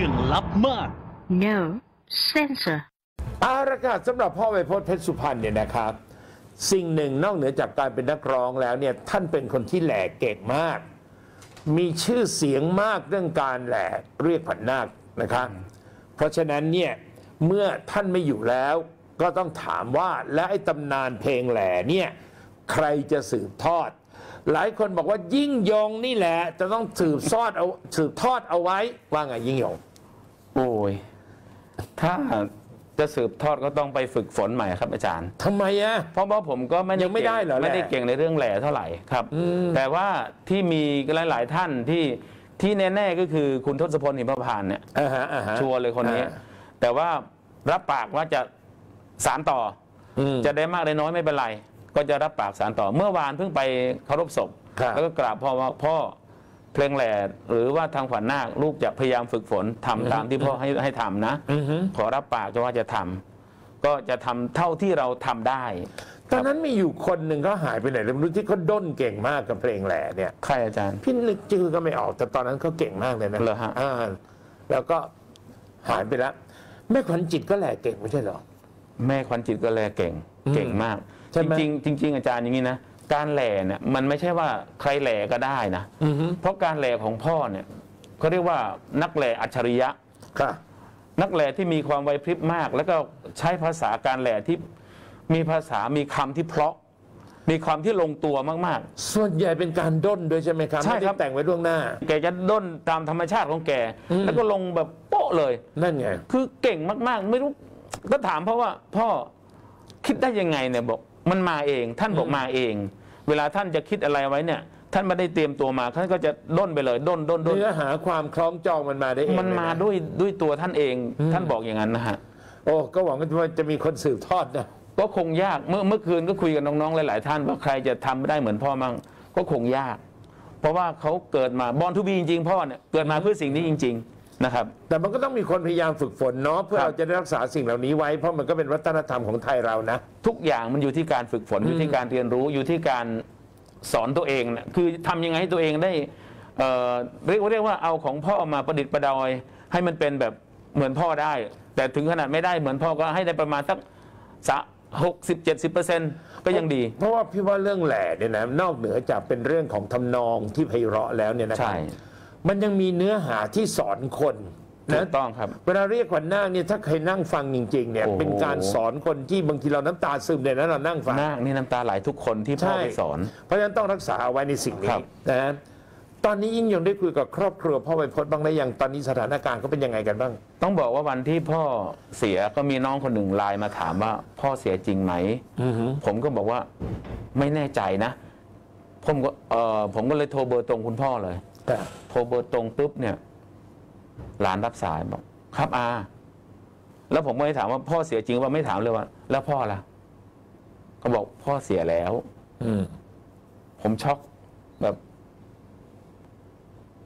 รื่องลับมาก No censor. อาระกาศสำหรับพ่อไวยพจน์เพชรสุพรรณเนี่ยนะครับ สิ่งหนึ่งนอกเหนือจากการเป็นนักร้องแล้วเนี่ยท่านเป็นคนที่แหล่เก่งมาก มีชื่อเสียงมากเรื่องการแหล่เรียกผันนาคนะครับ เพราะฉะนั้นเนี่ยเมื่อท่านไม่อยู่แล้ว ก็ต้องถามว่าและไอ้ตำนานเพลงแหล่เนี่ยใครจะสืบทอด หลายคนบอกว่ายิ่งยงนี่แหละ จะต้องสืบทอดเอาสืบทอดเอาไว้ว่าไงยิ่งยง โอ้ย ถ้าจะสืบทอดก็ต้องไปฝึกฝนใหม่ครับอาจารย์ ทำไมอะเพราะว่าผมก็ไม่ยังไม่ได้เหรอแหละไม่ได้เก่งในเรื่องแหล่เท่าไหร่ครับแต่ว่าที่มีหลาย ๆ ท่านที่ที่แน่ ๆ ก็คือคุณทศพลหิมพานต์เนี่ย อ่าฮะอ่าฮะ ชัวร์เลยคนนี้ อ่า แต่ว่ารับปากว่าจะสารต่ออมจะได้มากได้น้อยไม่เป็นไร ก็จะรับปากสารต่อ เมื่อวานเพิ่งไปเคารพศพครับ แล้วก็กราบพ่อว่าพ่อ เพลงแหล่หรือว่าทางขวัญนาคลูกจะพยายามฝึกฝนทำตามที่พ่อให้ให้ทำนะอือฮึขอรับปากว่าจะทำก็จะทำเท่าที่เราทำได้ตอนนั้นมีอยู่คนหนึ่งเขาหายไปไหนแล้วไม่รู้ที่เขาด้นเก่งมากกับเพลงแหล่เนี่ยใครอาจารย์พี่นึกชื่อก็ไม่ออกแต่ตอนนั้นเขาเก่งมากเลยนะเหรอฮะอ่าแล้วก็หายไปแล้วแม่ขวัญจิตก็แหล่เก่งไม่ใช่เหรอแม่ควันจิตก็แลเก่งอืมเก่งมากใช่ไหมจริงๆจริงๆอาจารย์อย่างนี้นะ การแหล่เนี่ยมันไม่ใช่ว่าใครแหล่ก็ได้นะอือฮึเพราะการแหล่ของพ่อเนี่ยเขาเรียกว่านักแหล่อัจฉริยะค่ะนักแหล่ที่มีความไวพริบมาก แล้วก็ใช้ภาษาการแหล่ที่มีภาษามีคำที่เพราะ มีความที่ลงตัวมากส่วนใหญ่เป็นการด้นด้วยใช่ไหมครับใช่ไม่ครัได้บแต่งไว้ล่วงหน้าๆแกจะด้นตามธรรมชาติของแกอืมแล้วก็ลงแบบโป๊ะเลยนั่นไงคือเก่งมากๆ ไม่รู้ก็ถามเพราะว่าพ่อคิดได้ยังไงเนี่ยบอกมันมาเอง ท่านบอกมาเอง เวลาท่านจะคิดอะไรไว้เนี่ย ท่านไม่ได้เตรียมตัวมาท่านก็จะด้นไปเลยด้นด้นด้นเนื้อหาความคล้องจองมันมาได้เองมันมาเลยะด้วยด้วยตัวท่านเองท่านบอกอย่างนั้นนะฮะ โอ้ก็หวังว่าจะมีคนสืบทอดนะ ก็คงยากเมื่อเมื่อคืนก็คุยกับน้องๆ หลาย ๆ ท่านว่าใครจะทำได้เหมือนพ่อมั่งก็คงยาก เพราะว่าเขาเกิดมาบอลทูบีจริง ๆ พ่อเนี่ยเกิดมาเพื่อสิ่งนี้จริงๆ นะครับ แต่มันก็ต้องมีคนพยายามฝึกฝนเนาะเพื่อครับ เราจะได้รักษาสิ่งเหล่านี้ไว้ เพราะมันก็เป็นวัฒนธรรมของไทยเรานะ ทุกอย่างมันอยู่ที่การฝึกฝนอยู่ที่การเรียนรู้อยู่ที่การสอนตัวเองนะคือทำยังไงให้ตัวเองได้เอ่อเรียกว่าเรียกว่าเอาของพ่อมาประดิษฐ์ประดอย ให้มันเป็นแบบเหมือนพ่อได้ แต่ถึงขนาดไม่ได้เหมือนพ่อก็ให้ได้ประมาณสักสะหกสิบเจ็ดสิบเปอร์เซ็นต์ก็ยังดี เพราะว่าพี่ว่าเรื่องแหล่เนี่ยนะนอกเหนือจากเป็นเรื่องของทำนองที่ไพเราะแล้วเนี่ยนะครัใช่ มันยังมีเนื้อหาที่สอนคนถูนะกต้องครับ เวลาเรียกขวัญนาคเนี่ยถ้าใครนั่งฟังจริงๆเนี่ยโอ้โห เป็นการสอนคนที่บางทีเราน้ำตาซึมเลยนะเรานั่งฟัง นาคนี่น้ำตาไหลทุกคนที่พ่อใช่ ไปสอน เพราะฉะนั้นต้องรักษาเอาไว้ในสิ่งคนี้รับนะตอนนี้ยิ่งยงได้คุยกับครอบครัวพ่อไวพจน์บ้างได้ยังตอนนี้สถานการณ์เขาเป็นยังไงกันบ้าง ต้องบอกว่าวันที่พ่อเสียก็มีน้องคนหนึ่งไลน์มาถามว่า พ่อเสียจริงไหม ผมก็บอกว่าไม่แน่ใจนะ ผมก็เออผมก็เลยโทรเบอร์ตรงคุณพ่อเลยแต่ โทรเบอร์ตรงปุ๊บเนี่ย หลานรับสายบอก ครับอา แล้วผมก็เลยถามว่าพ่อเสียจริงว่าไม่ถามเลยว่า แล้วพ่อล่ะ ก็บอกพ่อเสียแล้ว อืมผมช็อกแบบ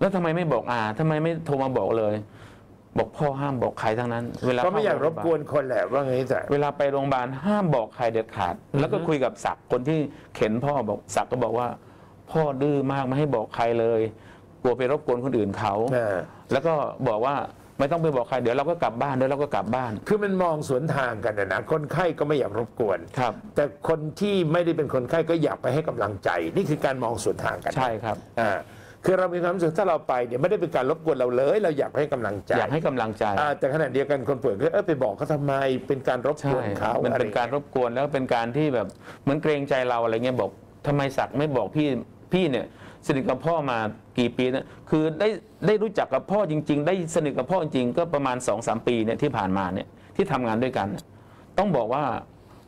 แล้วทำไมไม่บอกอาทำไมไม่โทรมาบอกเลย บอกพ่อห้ามบอกใครทั้งนั้น เวลาก็ไม่อยากรบกวนคนแหละว่างี้แต่เวลาไปโรงพยาบาลห้ามบอกใครเด็ดขาด แล้วก็คุยกับศักดิ์คนที่เข็นพ่อบอกศักดิ์ก็บอกว่า พ่อดื้อมากไม่ให้บอกใครเลย กลัวไปรบกวนคนอื่นเขาเออแล้วก็บอกว่าไม่ต้องไปบอกใครเดี๋ยวเราก็กลับบ้านเดี๋ยวเราก็กลับบ้านคือมันมองสวนทางกันนะนะคนไข้ก็ไม่อยากรบกวน ครับ แต่คนที่ไม่ได้เป็นคนไข้ก็อยากไปให้กำลังใจ นี่คือการมองสวนทางกันใช่ครับ อ่าคือเรามีความรู้สึกถ้าเราไปเนี่ยไม่ได้เป็นการรบกวนเราเลย เราอยากให้กำลังใจอยากให้กำลังใจอ่าแต่ขณะเดียวกันคนป่วยก็เออไปบอกเขาทำไมเป็นการรบกใช่วนเขามันอะไรเป็นการรบกวนแล้วเป็นการที่แบบเหมือนเกรงใจเราอะไรเงี้ยบอกทำไมศักดิ์ไม่บอกพี่พี่เนี่ย สนิทกับพ่อมากี่ปีนะคือได้ได้รู้จักกับพ่อจริง ๆ ได้สนิทกับพ่อจริง ๆ ก็ประมาณ2อสปีเนี่ยที่ผ่านมาเนี่ยที่ทำงานด้วยกัน ต้องบอกว่า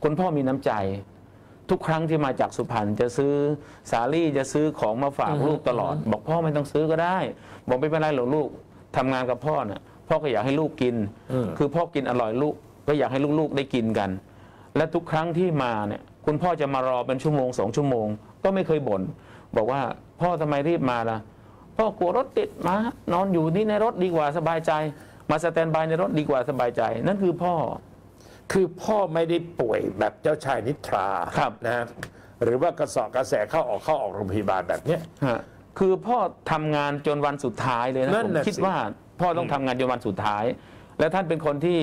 คุณพ่อมีน้ำใจ ทุกครั้งที่มาจากสุพรรณจะซื้อสาลี่จะซื้อของมาฝากลูกตลอด บอกพ่อไม่ต้องซื้อก็ได้ บอกไม่เป็นไรหรอกลูกทำงานกับพ่อเนี่ยพ่อก็อยากให้ลูกกิน คือพ่อกินอร่อยลูกก็อยากให้ลูกๆได้กินกัน และทุกครั้งที่มาเนี่ยคุณพ่อจะมารอเป็นชั่วโมงสองชั่วโมง ก็ไม่เคยบ่นบอกว่า พ่อทำไมรีบมาล่ะพ่อกลัวรถติดมานอนอยู่นี่ในรถดีกว่าสบายใจ มา standby ในรถดีกว่าสบายใจ นั่นคือพ่อ คือพ่อไม่ได้ป่วยแบบเจ้าชายนิทราครับนะหรือว่ากระเสาะกระแสะเข้าออกเข้าออกโรงพยาบาลแบบเนี้ยฮะคือพ่อทำงานจนวันสุดท้ายเลยนะนั่นผมน่ะคิดสิว่าพ่อต้องทำงานจนวันสุดท้าย และท่านเป็นคนที่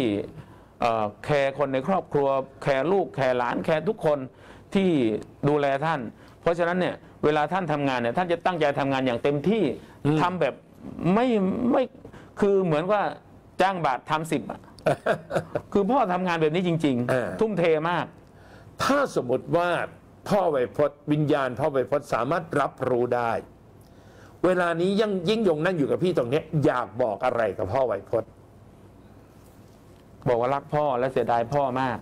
เอ่อแคร์คนในครอบครัว แคร์ลูกแคร์หลานแคร์ทุกคน ที่ดูแลท่าน เพราะฉะนั้นเนี่ยเวลาท่านทำงานเนี่ยท่านจะตั้งใจทำงานอย่างเต็มที่ทำแบบไม่ไม่คือเหมือนว่าจ้างบาททำสิบอะคือพ่อทำงานแบบนี้จริงเออๆทุ่มเทมาก ถ้าสมมติว่าพ่อไวยพจน์วิญญาณ พ่อไวยพจน์สามารถรับรู้ได้ เวลานี้ยังยิ่งยงนั่งอยู่กับพี่ตรงเนี้ยอยากบอกอะไรกับพ่อไวยพจน์บอกว่ารักพ่อและเสียดายพ่อมาก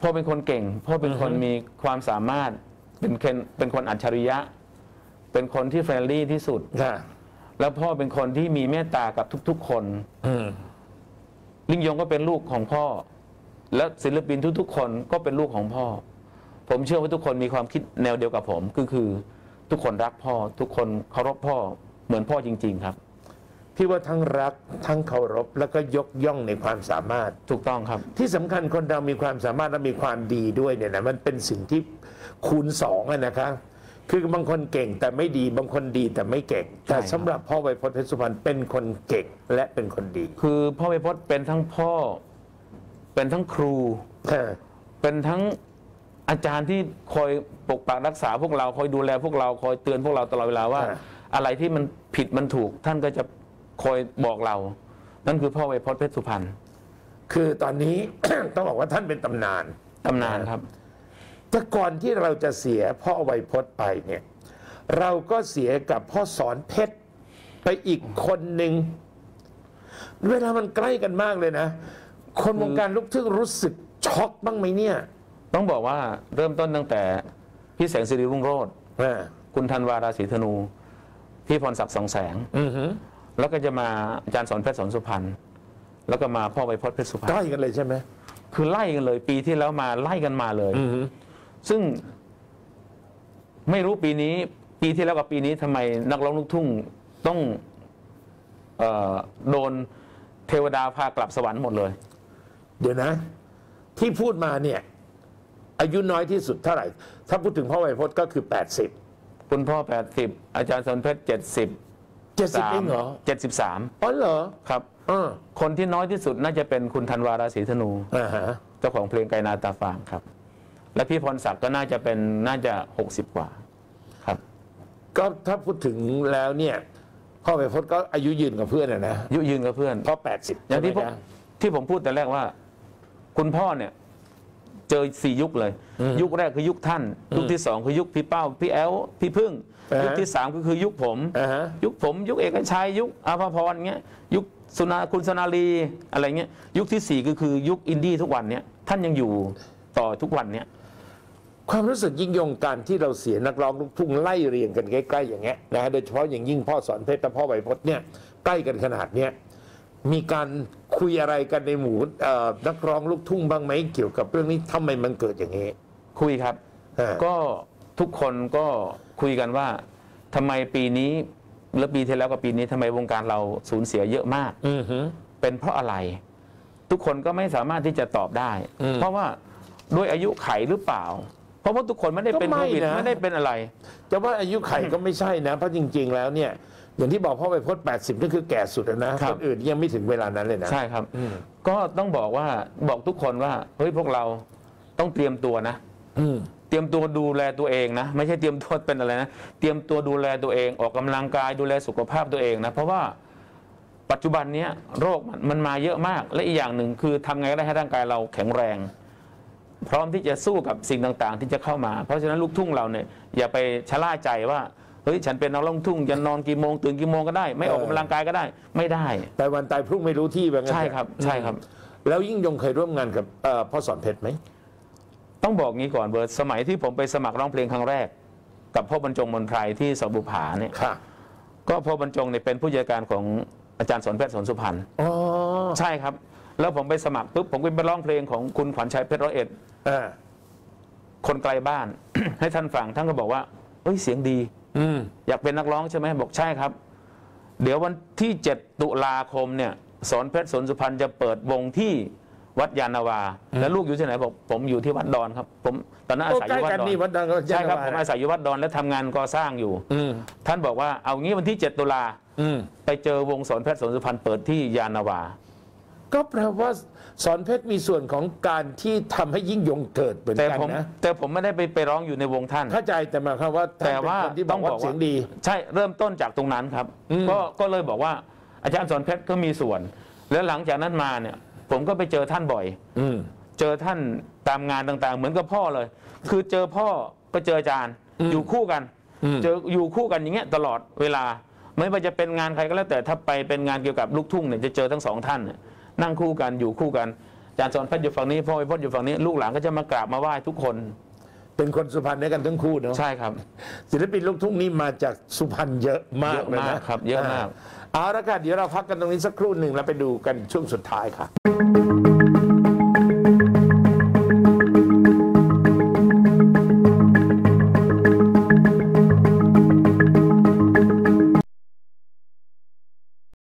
พ่อเป็นคนเก่ง พ่อเป็นคนมีความสามารถเป็นคนเป็นคนอัจฉริยะ เป็นคนที่เฟรนลี่ที่สุด ค่ะแล้วพ่อเป็นคนที่มีเมตตากับทุก ๆ คน อืมลิงยงก็เป็นลูกของพ่อ และศิลปินทุกๆ คนก็เป็นลูกของพ่อ ผมเชื่อว่าทุกคนมีความคิดแนวเดียวกับผมก็คือ ทุกคนรักพ่อ ทุกคนเคารพพ่อเหมือนพ่อจริง ๆ ครับ พี่ว่าทั้งรักทั้งเคารพแล้วก็ยกย่องในความสามารถ ถูกต้องครับ ที่สำคัญคนเรามีความสามารถและมีความดีด้วยเนี่ยนะมันเป็นสิ่งที่คูณสองอะนะคะคือบางคนเก่งแต่ไม่ดีบางคนดีแต่ไม่เก่ง แต่ใช่ครับสำหรับพ่อไวยพจน์เพชรสุพรรณเป็นคนเก่งและเป็นคนดี คือพ่อไปพจน์เป็นทั้งพ่อ เป็นทั้งครูเออเป็นทั้งอาจารย์ที่คอยปกปักรักษาพวกเราคอยดูแลพวกเราคอยเตือนพวกเราตลอดเวลาว่า อะไรที่มันผิดมันถูกท่านก็จะ คอยบอกเรา นั่นคือพ่อไวยพจน์เพชรสุพรรณคือตอนนี้ ต้องบอกว่าท่านเป็นตำนานตำนานครับ แต่ก่อนที่เราจะเสียพ่อไวยพจน์ไปเนี่ย เราก็เสียกับพ่อสอนเพชรไปอีกคนหนึ่งเวลามันใกล้กันมากเลยนะ คนวงการลูกทุ่งรู้สึกช็อกบ้างไหมเนี่ย ต้องบอกว่าเริ่มต้นตั้งแต่พี่แสงสิริรุ่งโรจน์อ่าคุณธันวาราศีธนู พี่พรศักดิ์สองแสงอือหือ แล้วก็จะมาอาจารย์สอนเพชรสอนสุพรรณแล้วก็มาพ่อไวยพจน์เพชรสุพรรณใกล้กันเลยใช่ไหมคือไล่กันเลย ปีที่แล้วมาไล่กันมาเลยอือหือซึ่งไม่รู้ปีนี้ ปีที่แล้วกับปีนี้ทำไมนักร้องลูกทุ่งต้องเออโดนเทวดาพากลับสวรรค์หมดเลย เดี๋ยวนะ ที่พูดมาเนี่ย อายุน้อยที่สุดเท่าไหร่ ถ้าพูดถึงพ่อไวยพจน์ก็คือ 80 คุณพ่อ 80 อาจารย์สอนเพชร 70 70เองเหรอ73อ๋อเหรอครับอ่าคนที่น้อยที่สุดน่าจะเป็นคุณธันวาราศีธนูอ่าฮะเจ้าของเพลงไกนาตาฟางครับ และพี่พรศักดิ์ก็น่าจะเป็นน่าจะ60กว่าครับ ก็ถ้าพูดถึงแล้วเนี่ยพ่อไวยพจน์ก็อายุยืนกับเพื่อนอะนะยุยืนกับเพื่อนเพราะ80อย่างที่ผมใช่ไหมจ๊ะที่ผมพูดแต่แรกว่า คุณพ่อเนี่ย เจอสี่ยุคเลย ยุคแรกคือยุคท่าน ยุคที่สองคือยุคพี่เป้าพี่แอ๊วพี่ผึ้งอ่าฮะยุคที่สามก็คือยุคผมอ่าฮะยุคผม ยุคเอกชัยยุคอาภพรเงี้ยยุคสุนารีคุณสุนารีอะไรเงี้ยยุคที่สี่ก็คือยุคอินดี้ทุกวันเนี้ยท่านยังอยู่ต่อทุกวันเนี้ยความรู้สึกยิ่งยงการที่เราเสียนักร้องลูกทุ่งไล่เรียงกันใกล้ๆอย่างเงี้ยนะฮะโดยเฉพาะอย่างยิ่งพ่อศรเพชรและพ่อไวยพจน์เนี่ยใกล้กันขนาดเนี้ย มีการคุยอะไรกันในหมู่เอ่อนักร้องลูกทุ่งบ้างไหมเกี่ยวกับเรื่องนี้ทำไมมันเกิดอย่างนี้ คุยครับ อ่า ก็ทุกคนก็คุยกันว่าทำไมปีนี้และปีที่แล้วกับปีนี้ทำไมวงการเราสูญเสียเยอะมาก อือหือเป็นเพราะอะไร ทุกคนก็ไม่สามารถที่จะตอบได้ อืม เพราะว่าด้วยอายุไขหรือเปล่าเพ ราะว่าทุกคนไม่ได้เป็นก็โคไม่วิดนะไม่ได้เป็นอะไร จะว่าอายุไขก็ไม่ใช่นะ เพราะจริง ๆ แล้วเนี่ยอย่างที่บอกพ่อไปพจน์80 นี่คือแก่สุดแล้วนะครัคบนอื่นยังไม่ถึงเวลานั้นเลยนะ ใช่ครับอืมก็ต้องบอกว่าบอกทุกคนว่า เฮ้ยพวกเราต้องเตรียมตัวนะอืมเตรียมตัวดูแลตัวเองนะ ไม่ใช่เตรียมตัวเป็นอะไรนะ เตรียมตัวดูแลตัวเองออกกำลังกายดูแลสุขภาพตัวเองนะ เพราะว่าปัจจุบันเนี้ยโรคมันมันมาเยอะมาก และอีกอย่างหนึ่งคือทำไงก็ได้ให้ร่างกายเราแข็งแรง พร้อมที่จะสู้กับสิ่งต่างๆ ที่จะเข้ามา เพราะฉะนั้นลูกทุ่งเราเนี่ยอย่าไปชะล่าใจว่าเฮ้ยฉันเป็นนักร้องลูกทุ่งจะนอนกี่โมงตื่นกี่โมงก็ได้ ไม่ออกกำลังกายก็ได้ ไม่ได้แต่วันตายพรุ่งไม่รู้ที่แบบนั้นใช่ครับใช่ครับ แล้วยิ่งยงเคยร่วมงานกับเอ่อพ่อสอนเพชรไหมต้องบอกงี้ก่อนเบิร์ตสมัยที่ผมไปสมัครร้องเพลงครั้งแรก กับพ่อบรรจงมนไพรที่สบุผาเนี่ยค่ะก็พ่อบรรจงเนี่ยเป็นผู้จัดการของอาจารย์สอนเพชรสอนสุพรรณอ๋อใช่ครับ แล้วผมไปสมัครปุ๊บผมก็ไปร้องเพลงของคุณขวัญชัยเพชรร้อยเอ็ดอ่าคนไกลบ้าน ให้ท่านฟังท่านก็บอกว่าเอ้ยเสียงดี อืมอยากเป็นนักร้องใช่ไหมบอกใช่ครับ เดี๋ยววันที่7ตุลาคมเนี่ย สอนเพชรสอนสุพรรณจะเปิดวงที่วัดยานนาวา แล้วลูกอยู่ที่ไหนบอกผมอยู่ที่วัดดอนครับ ผมตอนนั้นอาโอ้ศัยใกอล้ยู่วัดกันดอนนี่วัดดังก็ใช่ครับยานผมนาวาอาศัยอยู่วัดดอนและทำงานก่อสร้างอยู่ อืมท่านบอกว่าเอางี้วันที่7ตุลาอืมไปเจอวงสอนเพชรสอนสุพรรณเปิดที่ยานนาวา ก็แปลว่าสอนเพชรมีส่วนของการที่ทำให้ยิ่งยงเกิดเหมือนแต่กันผมนะ แต่ผมไม่ได้ไปไปร้องอยู่ในวงท่าน เข้าใจแต่หมายความว่าท่านแต่ว่าเป็นคนที่บต้ออกงว่าบอกเสียว่างดี ใช่เริ่มต้นจากตรงนั้นครับ อืม ก็ก็เลยบอกว่าอาจารย์สอนเพชรก็มีส่วน แล้วหลังจากนั้นมาเนี่ย ผมก็ไปเจอท่านบ่อย อืม เจอท่านตามงานต่างๆ เหมือนกับพ่อเลย คือเจอพ่อก็เจออาจารย์อืมอยู่คู่กัน อืม เจออยู่คู่กันอย่างเงี้ยตลอดเวลา ไม่ว่าจะเป็นงานใครก็แล้วแต่ถ้าไปเป็นงานเกี่ยวกับลูกทุ่งเนี่ยจะเจอทั้งสองท่านเนี่ย นั่งคู่กันอยู่คู่กันอาจารย์สอนเพชรอยู่ฝั่งนี้พ่อไอ้พจน์อยู่ฝั่งนี้ลูกหลานก็จะมากราบมาไหว้ทุกคน เป็นคนสุพรรณด้วยกันทั้งคู่เนาะใช่ครับ ศิลปินลูกทุ่งนี่มาจากสุพรรณเยอะมากเยอะเลยมานะกครับ เยอะมาก เอาละค่ะเดี๋ยวเราพักกันตรงนี้สักครู่หนึ่งแล้วไปดูกันช่วงสุดท้ายค่ะ